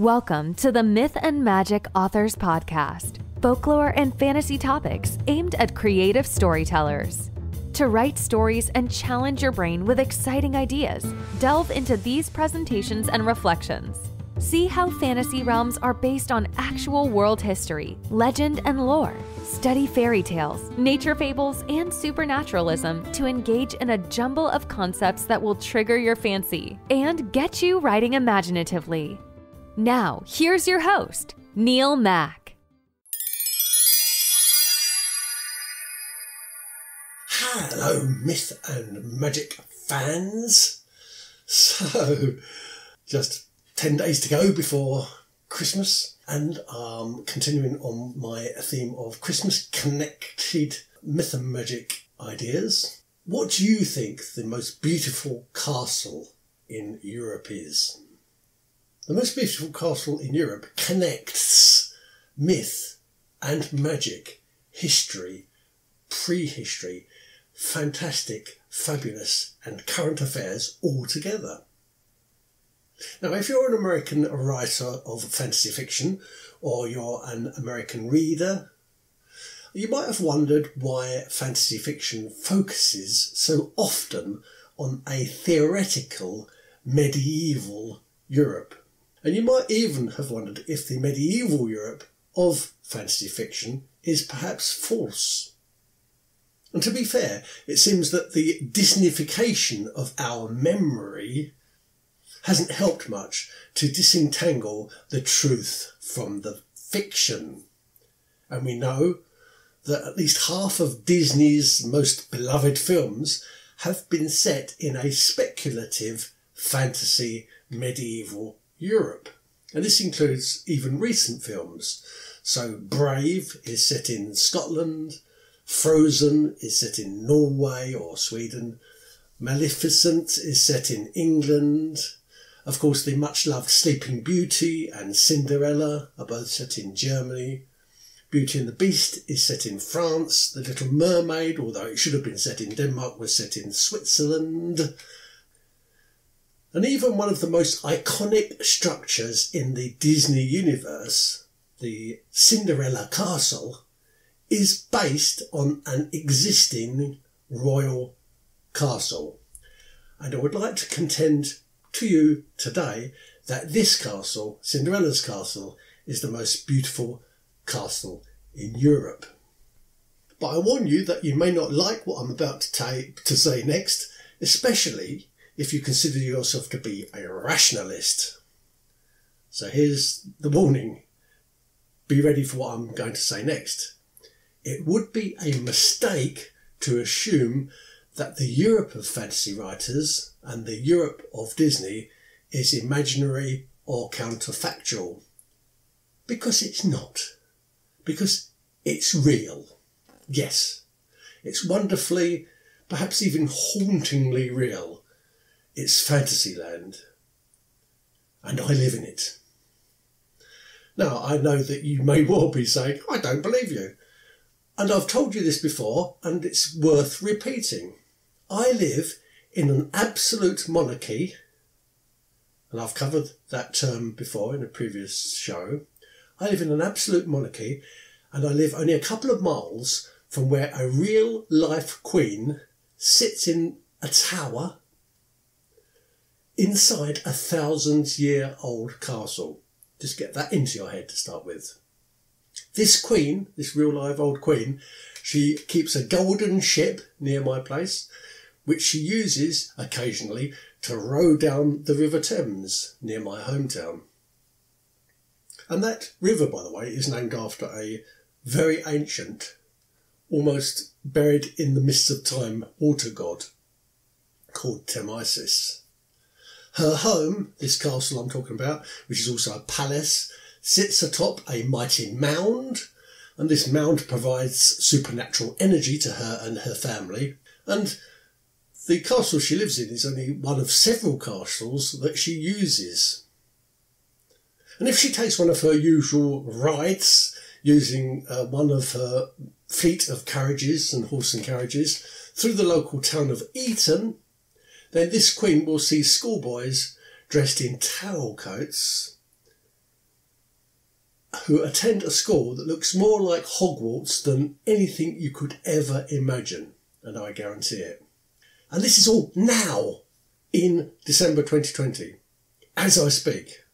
Welcome to the Myth and Magic Authors Podcast, folklore and fantasy topics aimed at creative storytellers. To write stories and challenge your brain with exciting ideas, delve into these presentations and reflections. See how fantasy realms are based on actual world history, legend, and lore. Study fairy tales, nature fables, and supernaturalism to engage in a jumble of concepts that will trigger your fancy and get you writing imaginatively. Now, here's your host, Neil Mach. Hello, myth and magic fans. So, just 10 days to go before Christmas, and um, continuing on my theme of Christmas connected myth and magic ideas. What do you think the most beautiful castle in Europe is? The most beautiful castle in Europe connects myth and magic, history, prehistory, fantastic, fabulous, and current affairs all together. Now, if you're an American writer of fantasy fiction or you're an American reader, you might have wondered why fantasy fiction focuses so often on a theoretical medieval Europe. And you might even have wondered if the medieval Europe of fantasy fiction is perhaps false. And to be fair, it seems that the Disneyfication of our memory hasn't helped much to disentangle the truth from the fiction. And we know that at least half of Disney's most beloved films have been set in a speculative fantasy medieval Europe. And this includes even recent films. So Brave is set in Scotland, Frozen is set in Norway or Sweden, Maleficent is set in England, of course, the much loved Sleeping Beauty and Cinderella are both set in Germany. Beauty and the Beast is set in France. The Little Mermaid, although it should have been set in Denmark, was set in Switzerland. And even one of the most iconic structures in the Disney universe, the Cinderella Castle, is based on an existing royal castle. And I would like to contend to you today that this castle, Cinderella's castle, is the most beautiful castle in Europe. But I warn you that you may not like what I'm about to, ta- to say next, especially if you consider yourself to be a rationalist. So here's the warning. Be ready for what I'm going to say next. It would be a mistake to assume that the Europe of fantasy writers and the Europe of Disney is imaginary or counterfactual. Because it's not. Because it's real. Yes. It's wonderfully, perhaps even hauntingly real. It's Fantasyland. And I live in it. Now, I know that you may well be saying, I don't believe you. And I've told you this before, and it's worth repeating. I live in an absolute monarchy, and I've covered that term before in a previous show. I live in an absolute monarchy, and I live only a couple of miles from where a real life queen sits in a tower inside a thousand year old castle. Just get that into your head to start with. This queen, this real live old queen, she keeps a golden ship near my place which she uses occasionally to row down the River Thames near my hometown. And that river, by the way, is named after a very ancient, almost buried in the mists of time water god called Themisis. Her home, this castle I'm talking about, which is also a palace, sits atop a mighty mound, and this mound provides supernatural energy to her and her family. And the castle she lives in is only one of several castles that she uses. And if she takes one of her usual rides, using uh, one of her fleet of carriages and horse and carriages through the local town of Eton, then this queen will see schoolboys dressed in towel coats who attend a school that looks more like Hogwarts than anything you could ever imagine, and I guarantee it. And this is all now in December 2020, as I speak.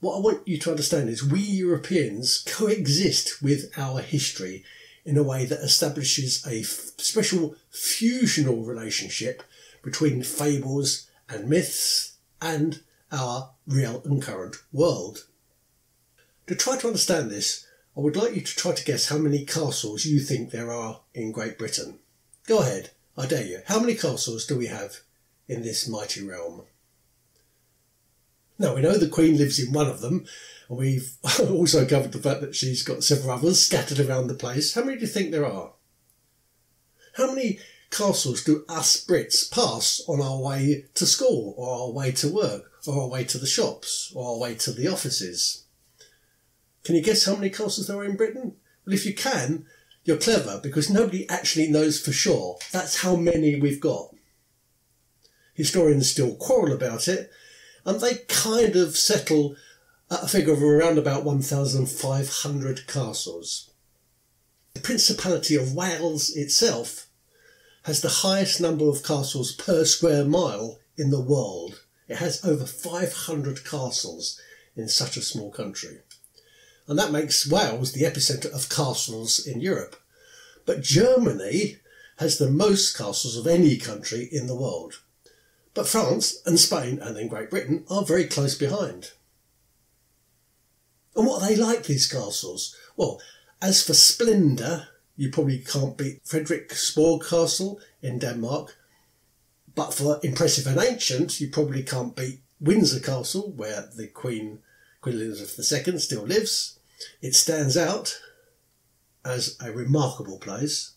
What I want you to understand is we Europeans coexist with our history in a way that establishes a special fusional relationship between fables and myths and our real and current world. To try to understand this, I would like you to try to guess how many castles you think there are in Great Britain. Go ahead, I dare you. How many castles do we have in this mighty realm? Now, we know the Queen lives in one of them, and we've also covered the fact that she's got several others scattered around the place. How many do you think there are? How many castles do us Brits pass on our way to school, or our way to work, or our way to the shops, or our way to the offices? Can you guess how many castles there are in Britain? Well, if you can, you're clever because nobody actually knows for sure. That's how many we've got. Historians still quarrel about it, and they kind of settle at a figure of around about 1,500 castles. The Principality of Wales itself has the highest number of castles per square mile in the world. It has over 500 castles in such a small country. And that makes Wales the epicentre of castles in Europe. But Germany has the most castles of any country in the world. But France and Spain and then Great Britain are very close behind. And what are they like, these castles? Well, as for splendour, you probably can't beat Frederiksborg Castle in Denmark. But for impressive and ancient, you probably can't beat Windsor Castle, where the Queen, Queen Elizabeth II still lives. It stands out as a remarkable place.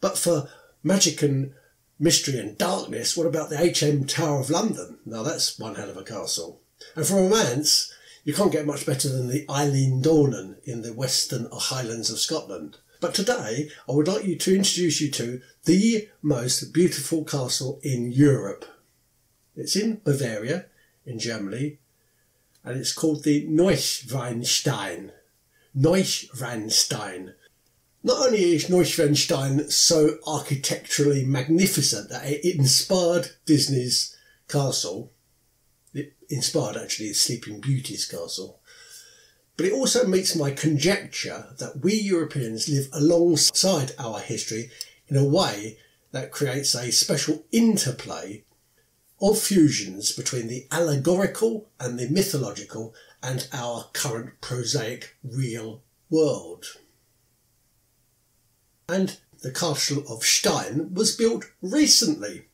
But for magic and mystery and darkness, what about the HM Tower of London? Now that's one hell of a castle. And for romance, you can't get much better than the Eilean Donan in the western highlands of Scotland. But today, I would like you to introduce you to the most beautiful castle in Europe. It's in Bavaria, in Germany, and it's called the Neuschwanstein. Neuschwanstein. Not only is Neuschwanstein so architecturally magnificent that it inspired Disney's castle, inspired actually Sleeping Beauty's castle, but it also meets my conjecture that we Europeans live alongside our history in a way that creates a special interplay of fusions between the allegorical and the mythological and our current prosaic real world and the castle of Stein was built recently.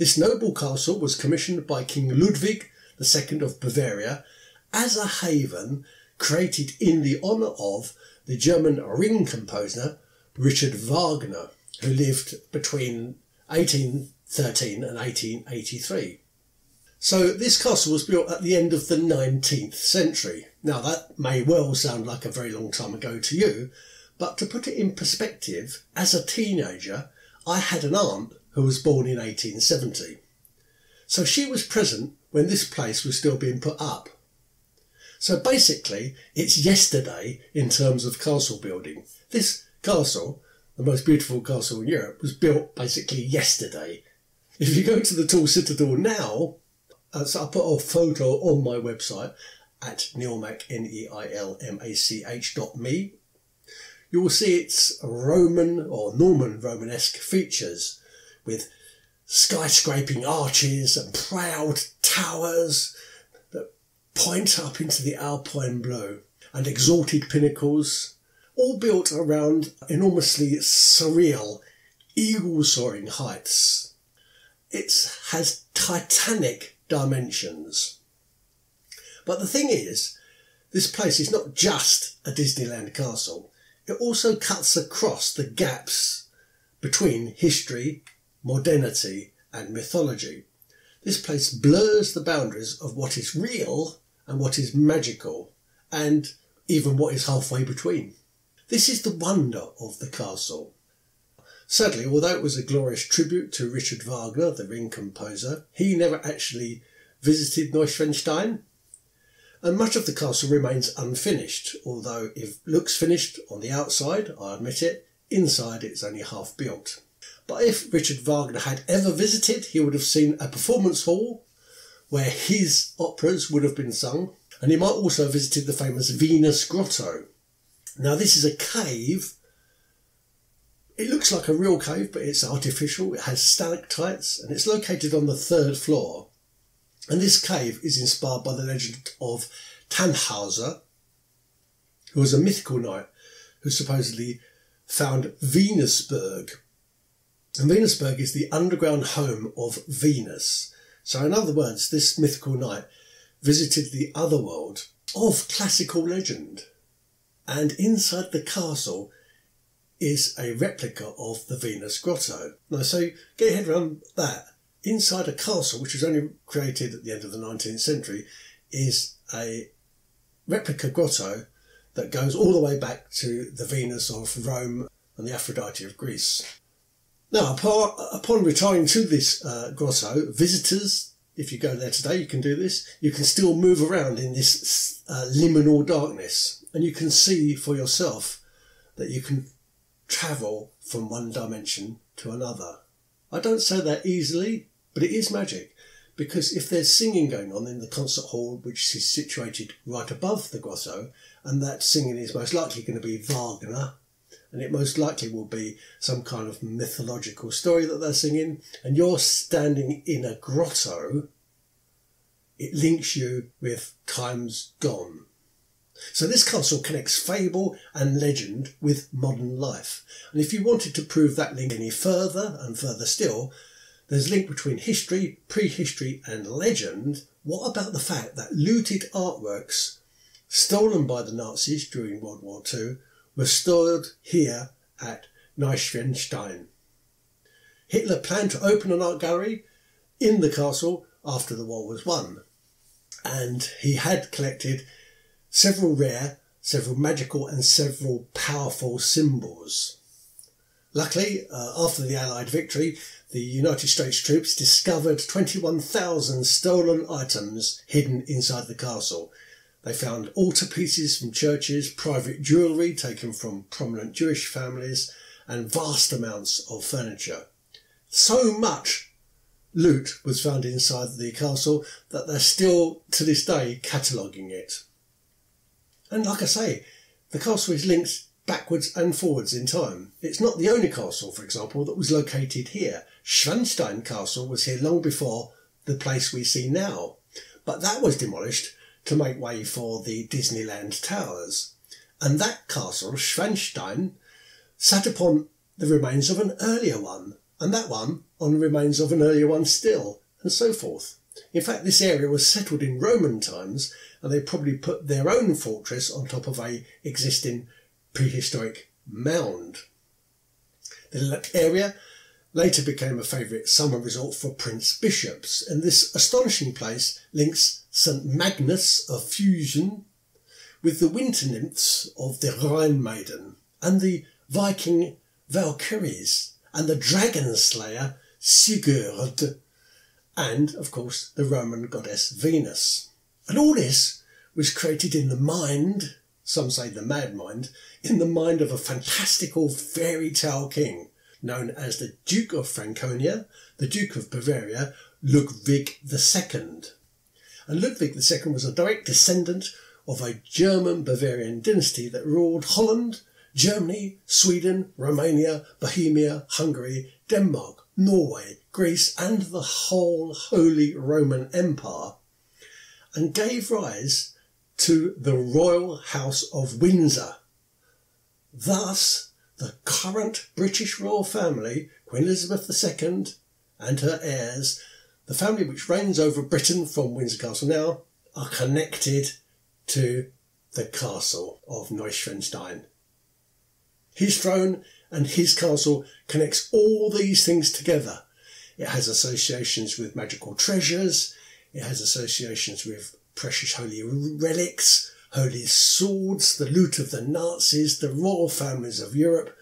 This noble castle was commissioned by King Ludwig II of Bavaria as a haven created in the honour of the German ring composer Richard Wagner, who lived between 1813 and 1883. So this castle was built at the end of the 19th century. Now that may well sound like a very long time ago to you, but to put it in perspective, as a teenager, I had an aunt who was born in 1870. So she was present when this place was still being put up. So basically, it's yesterday in terms of castle building. This castle, the most beautiful castle in Europe, was built basically yesterday. If you go to the Tall Citadel now, uh, so I'll put a photo on my website at neilmach, N-E-I-L-M-A-C-H dot me you will see its Roman or Norman Romanesque features with skyscraping arches and proud towers that point up into the Alpine blue and exalted pinnacles, all built around enormously surreal eagle soaring heights. It has titanic dimensions. But the thing is, this place is not just a Disneyland castle it also cuts across the gaps between history, modernity, and mythology. This place blurs the boundaries of what is real and what is magical, and even what is halfway between. This is the wonder of the castle. Sadly, although it was a glorious tribute to Richard Wagner, the ring composer, he never actually visited Neuschwanstein. and much of the castle remains unfinished, although it looks finished on the outside, I admit it, inside it's only half built. But if Richard Wagner had ever visited, he would have seen a performance hall where his operas would have been sung, and he might also have visited the famous Venus Grotto. Now, this is a cave. It looks like a real cave, but it's artificial. It has stalactites, and it's located on the third floor. And this cave is inspired by the legend of Tannhauser, who was a mythical knight who supposedly found Venusberg. And Venusberg is the underground home of Venus. So, in other words, this mythical knight visited the other world of classical legend. And inside the castle is a replica of the Venus Grotto. Now, so get your head around that. Inside a castle, which was only created at the end of the 19th century, is a replica grotto that goes all the way back to the Venus of Rome and the Aphrodite of Greece. Now, upon, retiring to this uh, grotto, visitors, if you go there today, you can do this, you can still move around in this uh, liminal darkness and you can see for yourself that you can travel from one dimension to another. I don't say that easily, but it is magic because if there's singing going on in the concert hall, which is situated right above the grotto, and that singing is most likely going to be Wagner, and it most likely will be some kind of mythological story that they're singing, and you're standing in a grotto, it links you with times gone. So this castle connects fable and legend with modern life. And if you wanted to prove that link any further and further still, there's a link between history, prehistory and legend. What about the fact that looted artworks stolen by the Nazis during World War II were stored here at Neuschwanstein? Hitler planned to open an art gallery in the castle after the war was won. And he had collected several rare, several magical, and several powerful symbols. Luckily, uh, after the Allied victory, the United States troops discovered 21,000 stolen items hidden inside the castle. They found altarpieces from churches, private jewellery taken from prominent Jewish families, and vast amounts of furniture. So much loot was found inside the castle that they're still, to this day, cataloguing it. And like I say, the castle is linked backwards and forwards in time. It's not the only castle, for example, that was located here. Schwanstein Castle was here long before the place we see now, but that was demolished to make way for the Disneyland Towers. And that castle, Schwanstein, sat upon the remains of an earlier one, and that one on the remains of an earlier one still, and so forth. In fact, this area was settled in Roman times, and they probably put their own fortress on top of a existing prehistoric mound. The area later became a favourite summer resort for prince bishops, and this astonishing place links St Magnus of Füssen with the winter nymphs of the Rhine Maiden and the Viking Valkyries and the dragon slayer Sigurd and, of course, the Roman goddess Venus. And all this was created in the mind, some say the mad mind, in the mind of a fantastical fairy tale king known as the Duke of Franconia, the Duke of Bavaria, Ludwig II. And Ludwig II was a direct descendant of a German Bavarian dynasty that ruled Holland, Germany, Sweden, Romania, Bohemia, Hungary, Denmark, Norway, Greece, and the whole Holy Roman Empire, and gave rise to the Royal House of Windsor. Thus, the current British royal family, Queen Elizabeth II and her heirs, the family which reigns over Britain from Windsor Castle now, are connected to the castle of Neuschwanstein. His throne and his castle connects all these things together. It has associations with magical treasures, it has associations with precious holy relics, holy swords, the loot of the Nazis, the royal families of Europe,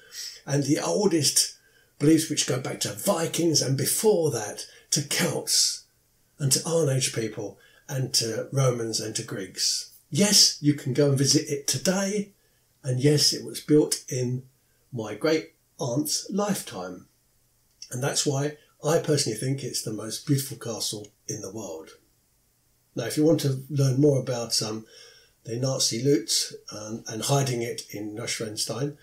and the oldest beliefs which go back to Vikings and before that to Celts and to Iron Age people and to Romans and to Greeks. Yes, you can go and visit it today, and yes, it was built in my great aunt's lifetime. And that's why I personally think it's the most beautiful castle in the world. Now, if you want to learn more about um, the Nazi loot um, and hiding it in Neuschwanstein,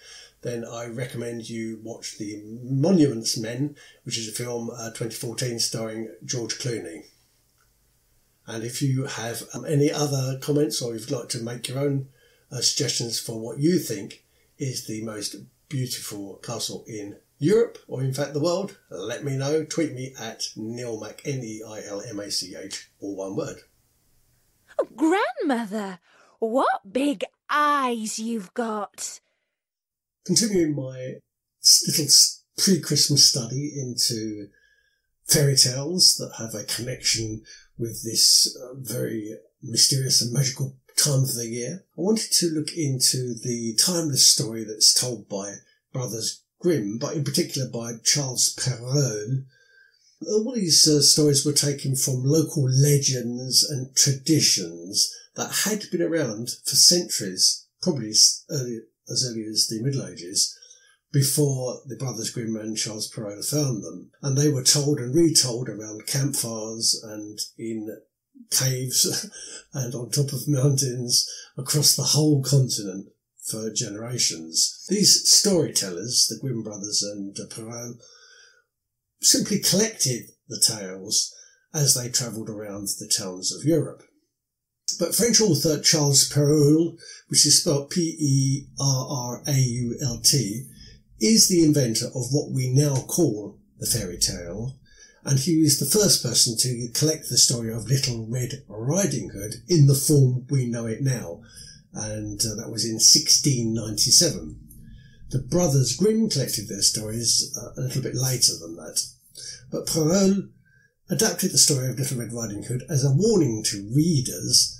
then I recommend you watch The Monuments Men, which is a film uh, 2014 starring George Clooney. And if you have um, any other comments or you'd like to make your own uh, suggestions for what you think is the most beautiful castle in Europe or in fact the world, let me know. Tweet me at Neilmach, N-E-I-L-M-A-C-H, all one word. Oh, grandmother, what big eyes you've got. Continuing my little pre-Christmas study into fairy tales that have a connection with this uh, very mysterious and magical time of the year, I wanted to look into the timeless story that's told by Brothers Grimm, but in particular by Charles Perrault. All these uh, stories were taken from local legends and traditions that had been around for centuries, probably early, as early as the Middle Ages, before the Brothers Grimm and Charles Perrault found them. And they were told and retold around campfires and in caves and on top of mountains across the whole continent for generations. These storytellers, the Grimm brothers and uh, Perrault, simply collected the tales as they travelled around the towns of Europe. But French author Charles Perrault, which is spelled P-E-R-R-A-U-L-T, is the inventor of what we now call the fairy tale, and he was the first person to collect the story of Little Red Riding Hood in the form we know it now, and uh, that was in 1697. The brothers Grimm collected their stories uh, a little bit later than that, but Perrault adapted the story of Little Red Riding Hood as a warning to readers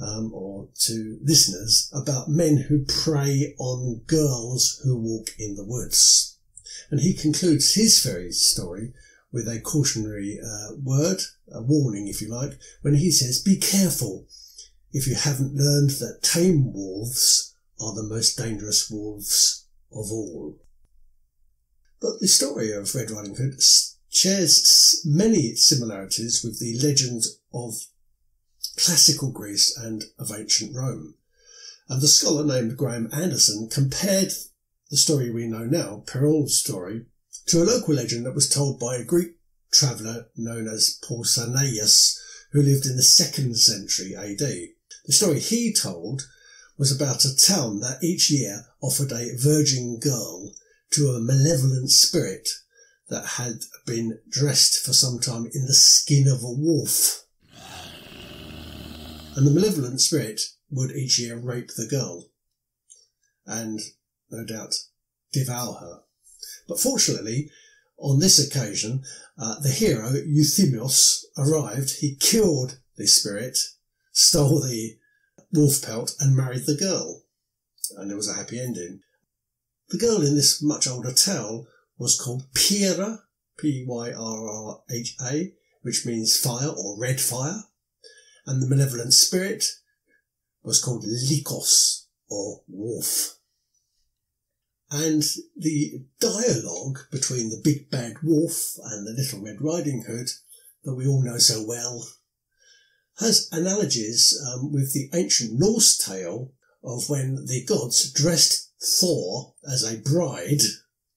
um, or to listeners about men who prey on girls who walk in the woods. And he concludes his fairy story with a cautionary uh, word, a warning, if you like, when he says, Be careful if you haven't learned that tame wolves are the most dangerous wolves of all. But the story of Red Riding Hood shares many similarities with the legends of classical Greece and of ancient Rome. And the scholar named Graham Anderson compared the story we know now, Perrault's story, to a local legend that was told by a Greek traveller known as Pausanias, who lived in the second century AD. The story he told was about a town that each year offered a virgin girl to a malevolent spirit that had been dressed for some time in the skin of a wolf and the malevolent spirit would each year rape the girl and, no doubt, devour her. But fortunately, on this occasion, uh, the hero, Euthymios, arrived. He killed the spirit, stole the wolf pelt, and married the girl. And there was a happy ending. The girl in this much older tale was called Pyrrha, P-Y-R-R-H-A, which means fire or red fire and the malevolent spirit was called Lycos or Wolf. And the dialogue between the big bad wolf and the little Red Riding Hood that we all know so well has analogies um, with the ancient Norse tale of when the gods dressed Thor as a bride.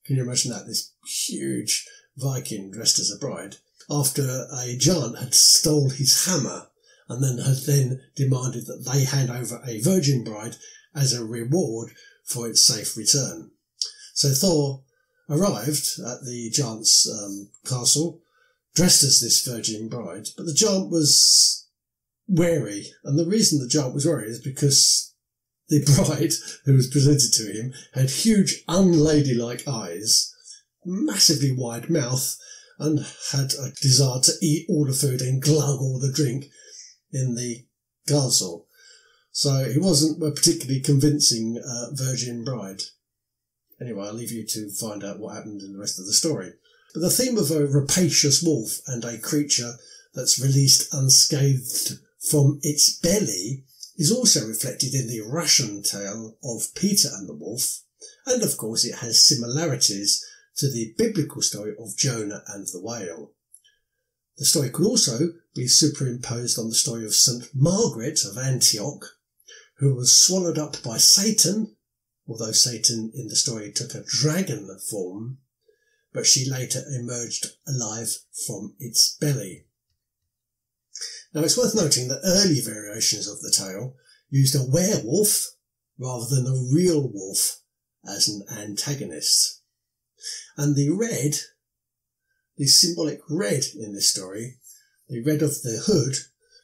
Can you imagine that? This huge Viking dressed as a bride after a giant had stole his hammer and then has then demanded that they hand over a virgin bride as a reward for its safe return. So Thor arrived at the giant's um, castle dressed as this virgin bride, but the giant was wary, and the reason the giant was wary is because the bride who was presented to him had huge unladylike eyes, massively wide mouth, and had a desire to eat all the food and glug all the drink in the castle. So he wasn't a particularly convincing uh, virgin bride. Anyway, I'll leave you to find out what happened in the rest of the story. But the theme of a rapacious wolf and a creature that's released unscathed from its belly is also reflected in the Russian tale of Peter and the Wolf, and of course it has similarities to the biblical story of Jonah and the whale. The story could also be superimposed on the story of St. Margaret of Antioch, who was swallowed up by Satan, although Satan in the story took a dragon form, but she later emerged alive from its belly. Now it's worth noting that early variations of the tale used a werewolf rather than a real wolf as an antagonist. And the red, the symbolic red in this story, the red of the hood,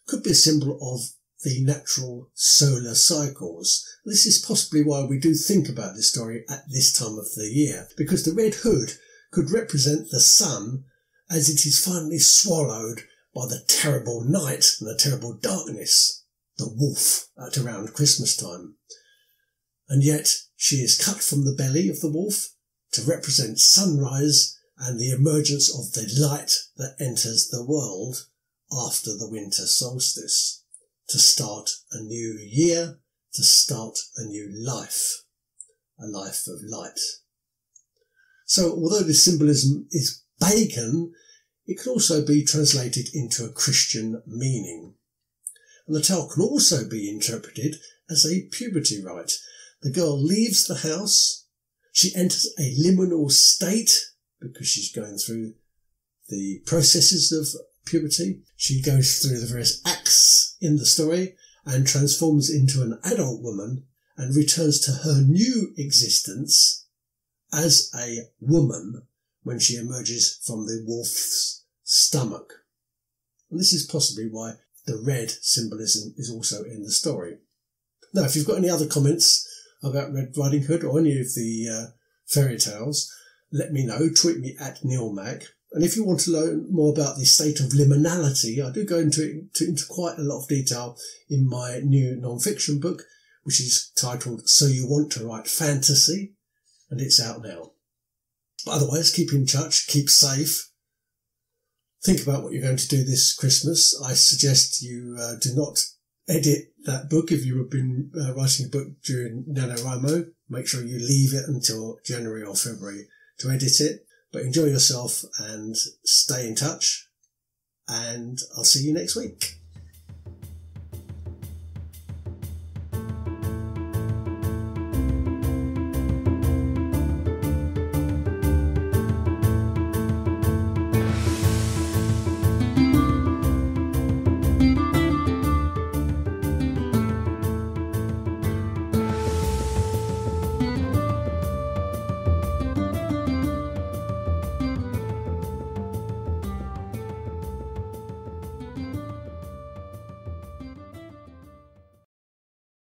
could be a symbol of the natural solar cycles. This is possibly why we do think about this story at this time of the year, because the red hood could represent the sun as it is finally swallowed by the terrible night and the terrible darkness, the wolf at around Christmas time. And yet she is cut from the belly of the wolf to represent sunrise and the emergence of the light that enters the world after the winter solstice to start a new year, to start a new life, a life of light. So although this symbolism is pagan, it can also be translated into a Christian meaning. And the tale can also be interpreted as a puberty rite. The girl leaves the house, she enters a liminal state because she's going through the processes of puberty. She goes through the various acts in the story and transforms into an adult woman and returns to her new existence as a woman when she emerges from the wolf's stomach. And this is possibly why the red symbolism is also in the story. Now, if you've got any other comments about Red Riding Hood or any of the uh, fairy tales, let me know. Tweet me at NeilMach. And if you want to learn more about the state of liminality, I do go into, into quite a lot of detail in my new non-fiction book, which is titled So You Want to Write Fantasy, and it's out now. But otherwise, keep in touch, keep safe, think about what you're going to do this Christmas. I suggest you uh, do not edit that book if you have been uh, writing a book during NaNoWriMo. Make sure you leave it until January or February to edit it. But enjoy yourself and stay in touch. And I'll see you next week.